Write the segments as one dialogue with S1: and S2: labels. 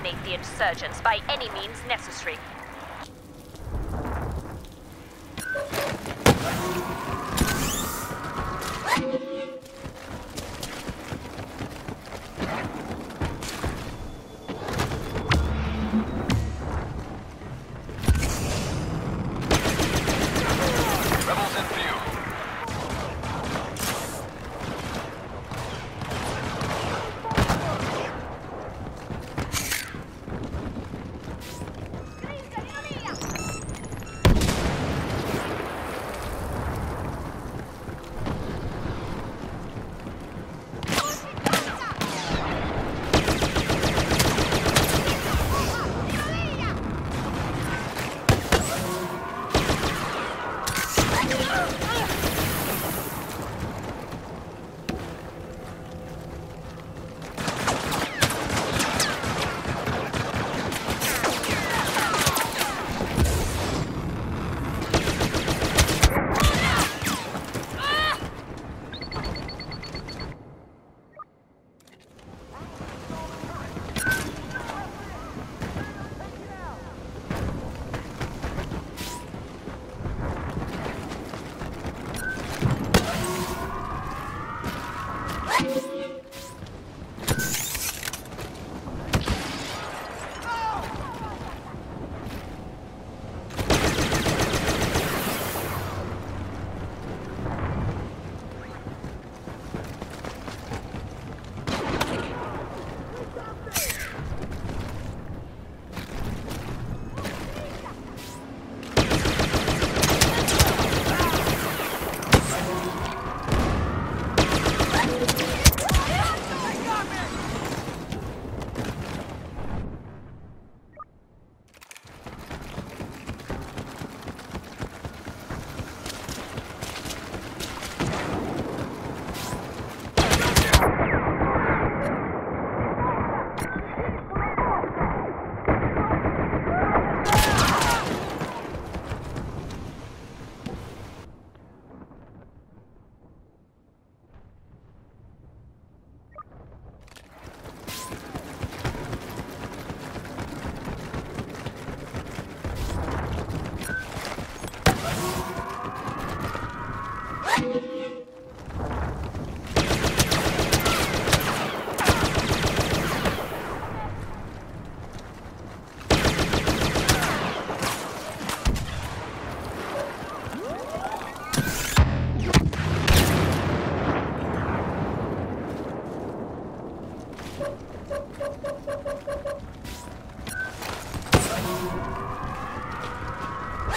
S1: eliminate the insurgents by any means necessary.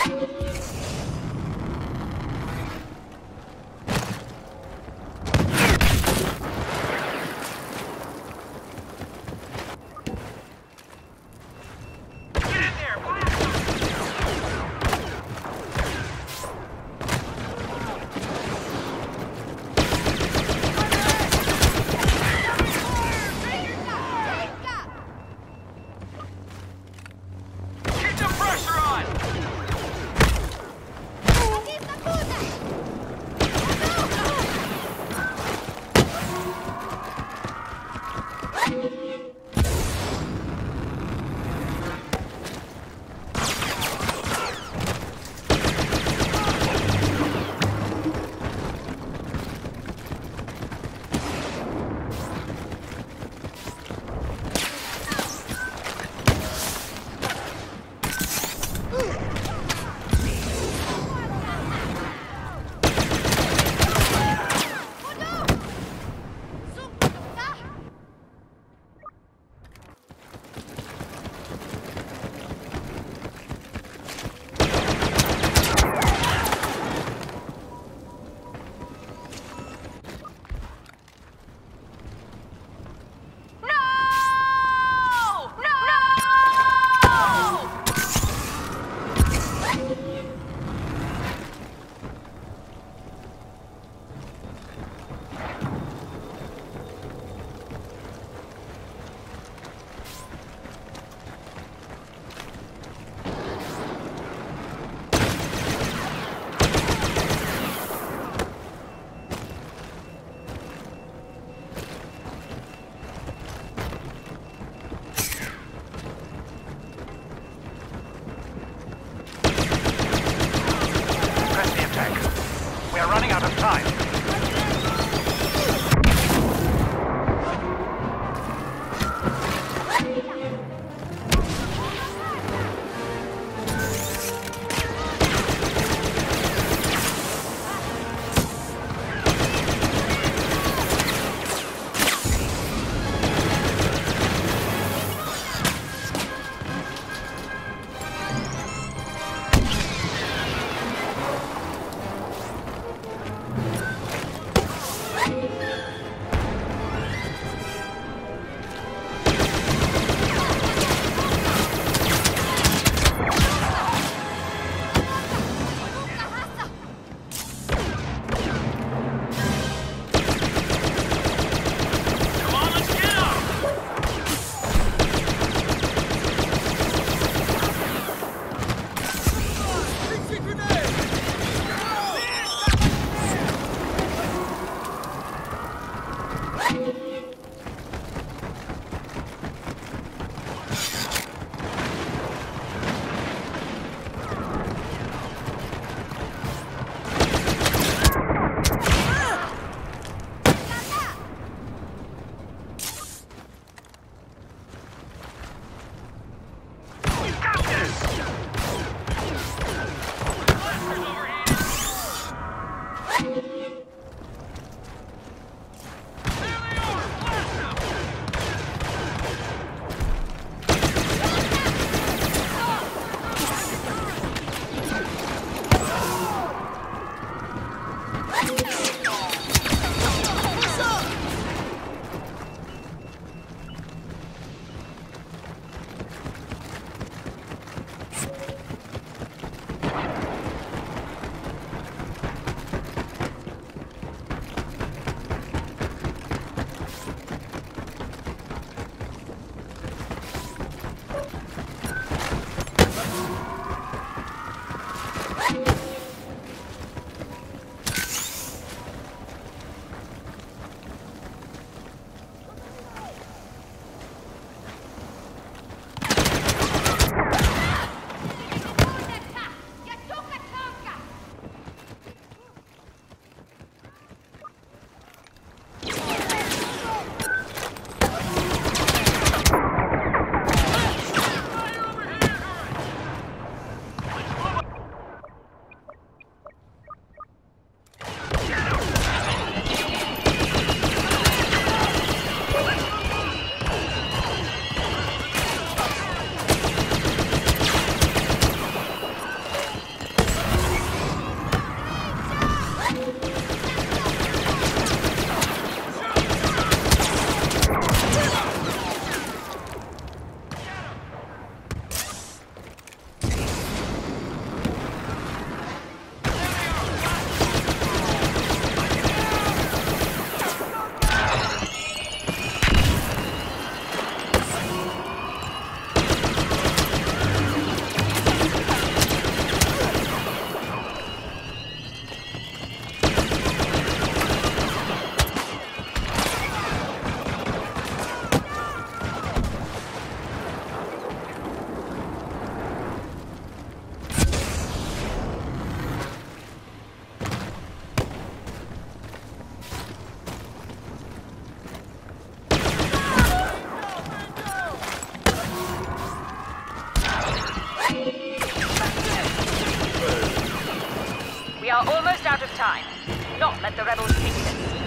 S1: Let's go. time. time. Not let the rebels take this.